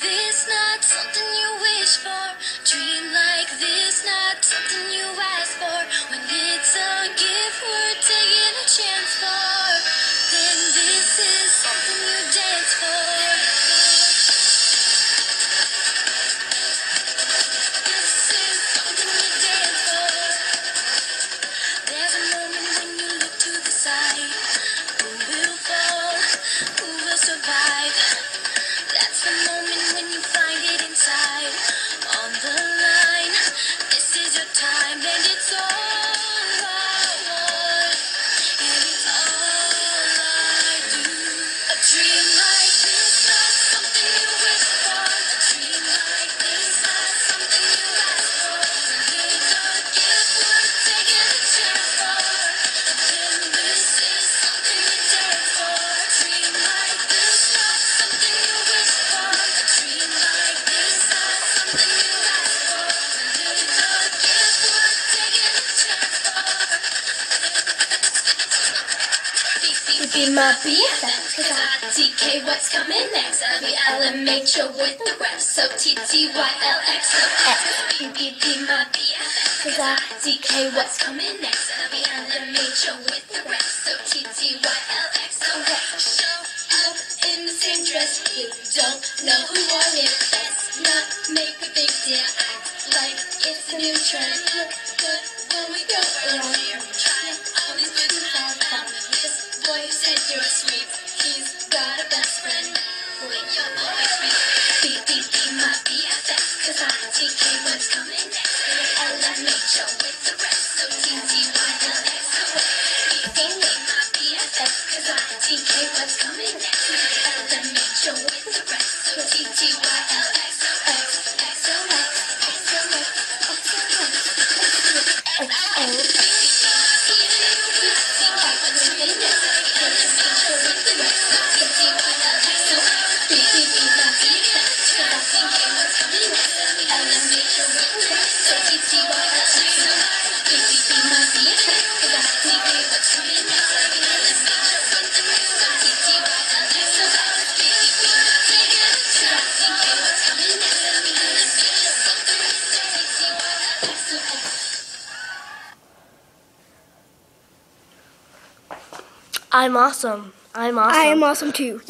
this, not something you wish for. Dream like this, not something you Be my BFF, cause I DK what's coming next. I'll be LMAO with the rest, so TTYLX. So be, be my BFF, cause I DK what's coming next. I'll be LMAO with the rest, so TTYLX. So show up in the same dress, you don't know who wore it. Let's not make a big deal, act like it's a new trend. Look good when we go around boy said you're sweet. He's got a best friend. When you're always sweet. Be, be, be my BFF. Cause I DK what's coming next. LMAO with the rest. So TTYLX. Be, be, be my BFF. Cause I DK what's coming next. LMAO with the rest. So TTYLX. So X, X, O, X, I'm awesome. I'm awesome. I am awesome too.